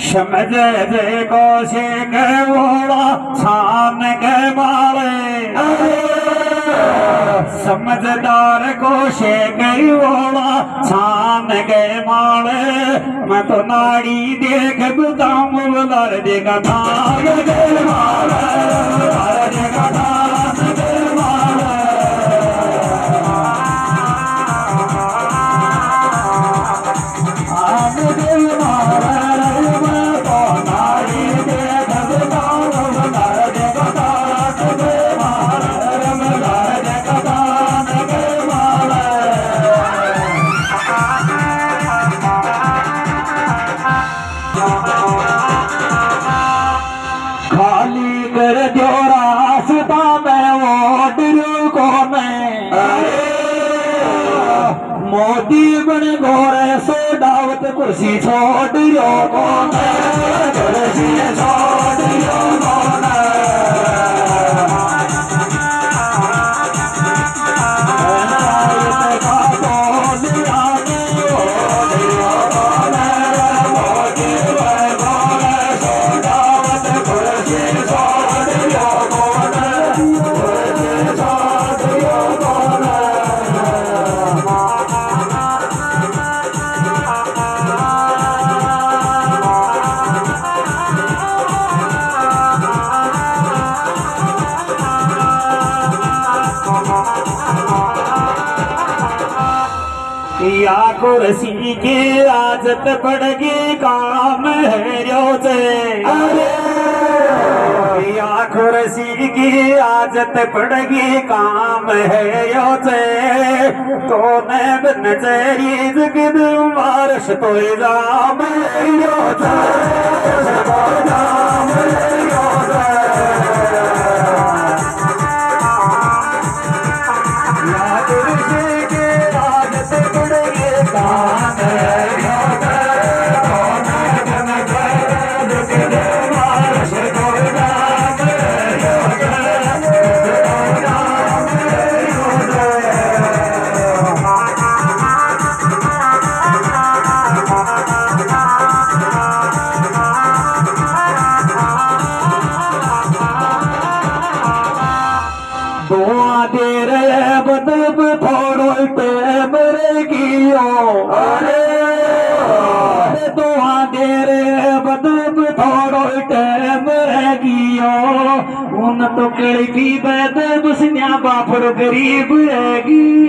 समझ जे को से के वोड़ा छान के मारे। समझदार से गई वोड़ा छान के मारे। मैं तो नाड़ी देख गुदाम बदर देगा धान के मारे देगा धान कुर्सी छोड़ दियो को या कुर्सी की आदत पड़गी काम है रोज़े। या कुर्सी की आदत पड़गी काम है रोज़े। तो नैब नजरी जगद मारश तो तो राम रोज़े। उन की बैद मुसनिया बापर गरीब है गरीब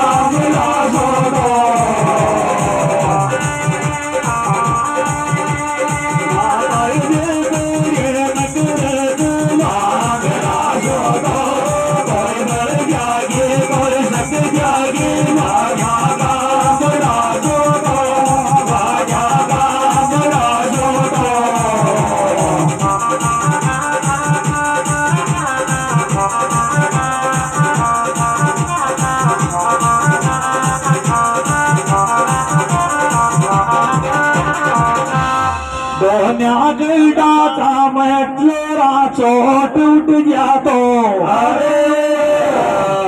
गईडा था मैं तेरा चोट उठ जा तो. अरे!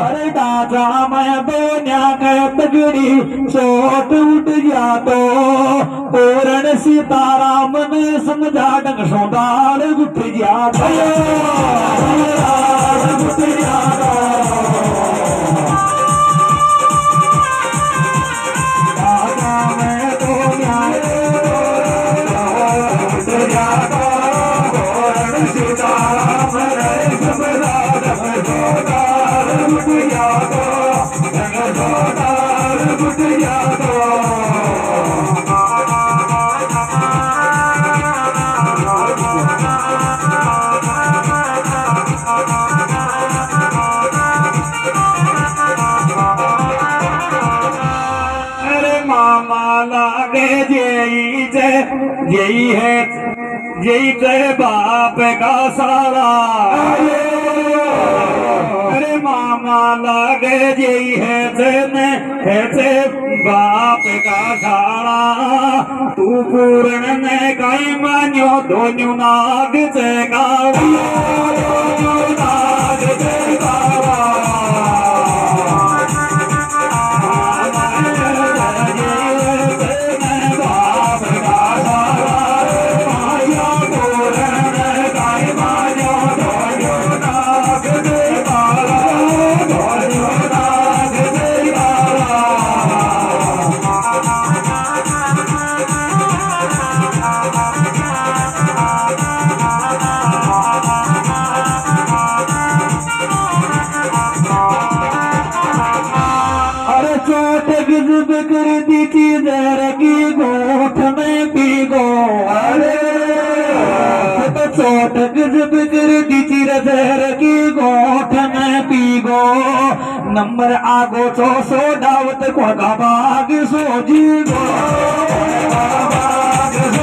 अरे दादा मैं दोन्या के तगड़ी चोट उठ जा तो. पूर्ण सीताराम समझा डंग सोदार उठ जा तो. उठ जा तो यही जय यही है, यही जय बाप का सारा। अरे मामा लागे यही है जय है जय बाप का सारा। तू पूर्ण ने कई मान्यो दोन्यू नाग जय गावा जहर की गोठ में पी गो अरे। तो चोट गिजब कर दी थी जहर की गोठ में पी गो नंबर आगो चो सो दावत को बाग सो जी गो बाग सो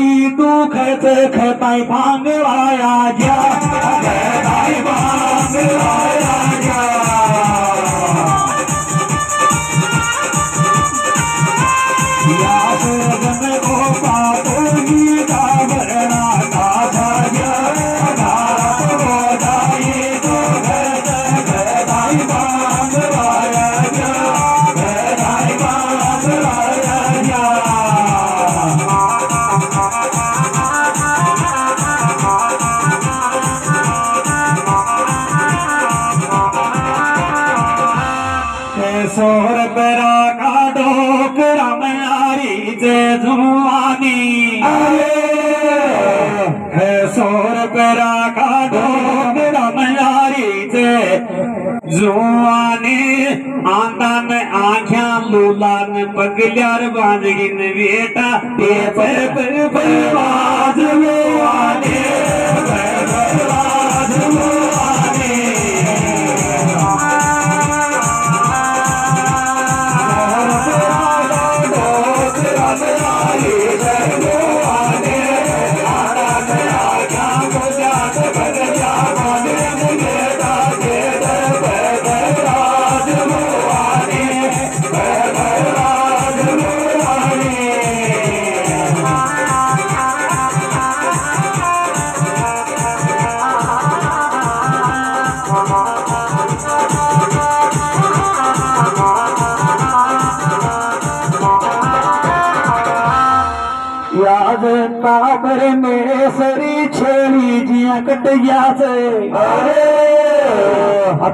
गोडाई तू खत खताई भाँग लाया जा खताई भाँग लाया पगल्यार बांधगिन बेटा ये पर पर बाज लुआनी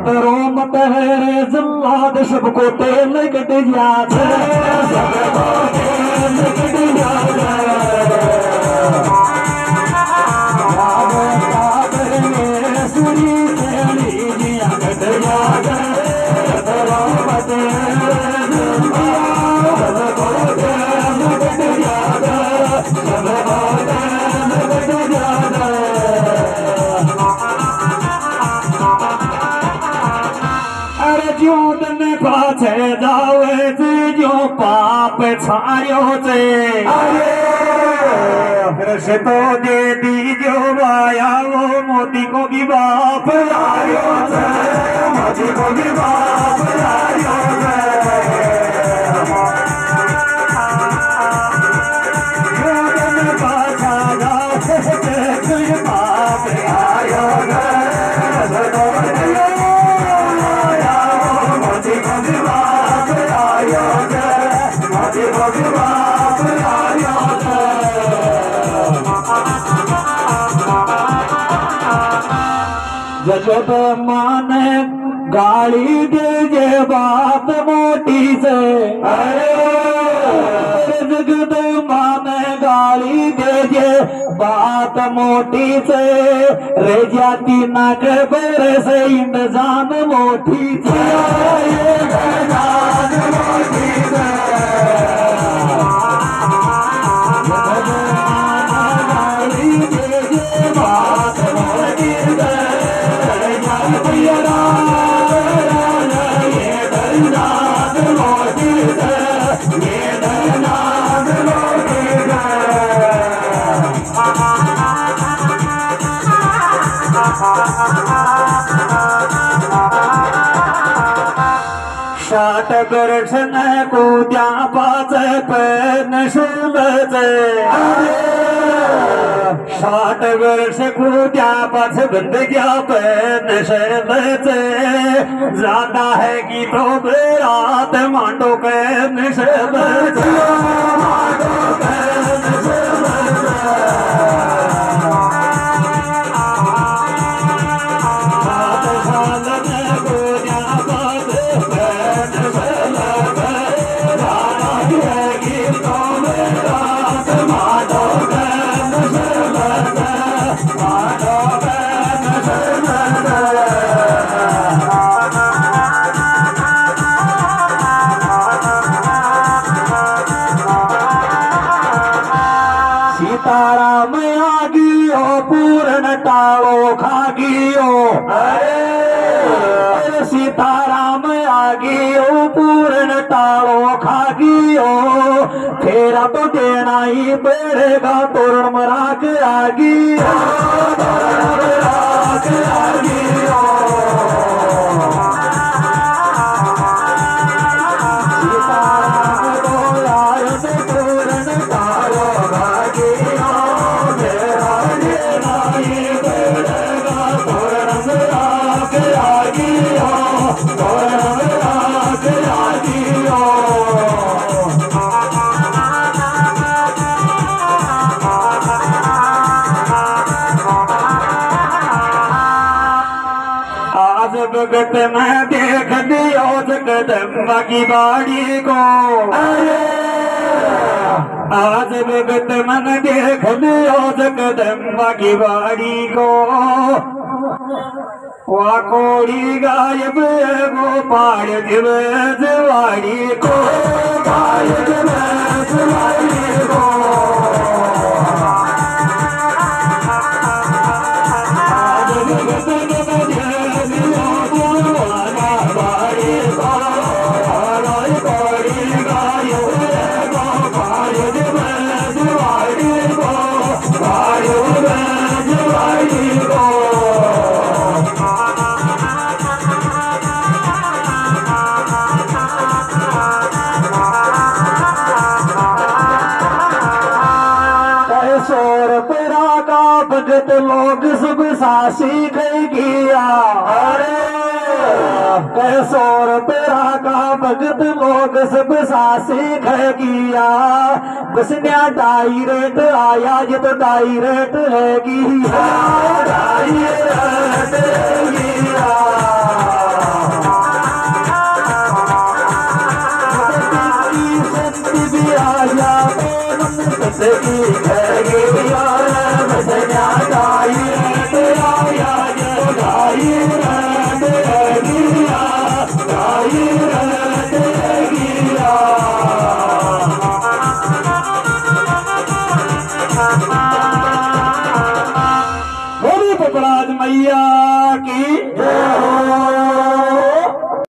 त रोमे ज़माद शु कोटे कटे से तो दे दी जो माया वो मोती को भी बाप। लायो मोती को भी बाप लायो जगत मान गाली दे बात मोटी से। जगत मान गाली दे बात मोटी से। रे जाती नाक बेरे से इंतज़ाम मोटी से इंतज़ाम मोटी से। कूद्या पाच नशे शिलच शाट वर्ष क्या पथ बंद क्या पे नशे बचे ज़्यादा है कि तो रात मांडो पे नशे मांडो खागियो फेरा तो देना ही पड़ेगा तोरण मराक आगी तोरण मराक आगियो सीताराम आज भगत में देख दियो जगदम्बा की बाड़ी को। आज जगत मन देख दियो जगदम्बा की बाड़ी को। वाकोड़ी गायब है, वो पाड़ दिवे जवाड़ी को। सासी नहीं किया। अरे कैसोर तेरा का भगत लोग सब सासी खय किया। बसनिया डायरेट आया ये तो डायरेक्ट है किया। Direct